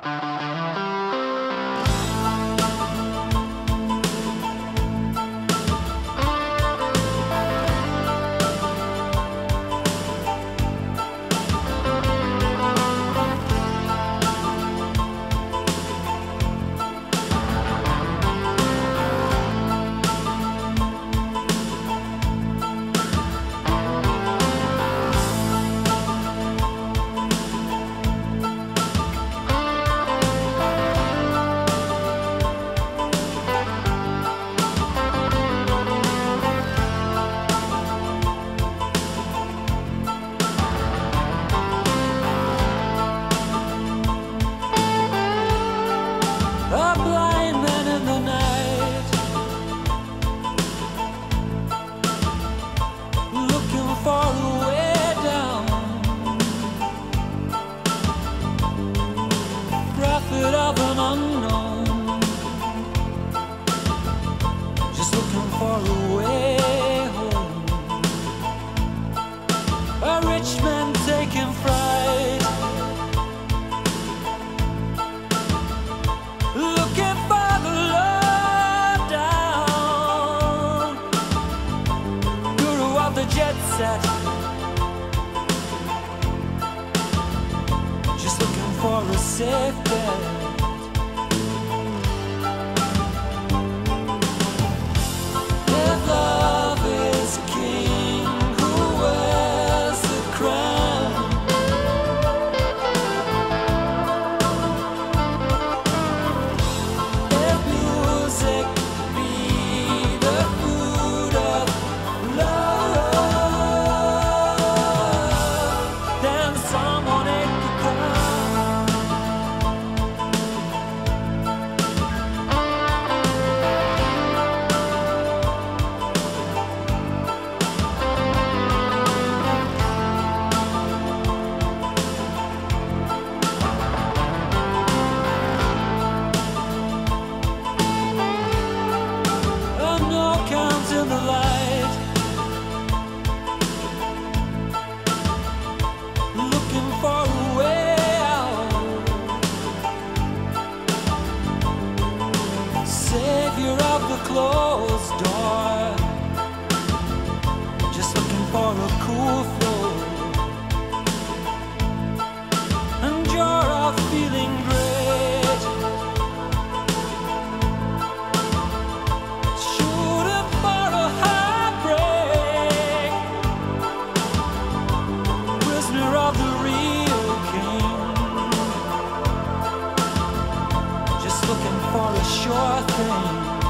Uh... você quer. on a cool floor. And you're out feeling great. Shooting for a heartbreak, Prisoner of the real king. Just looking for a sure thing.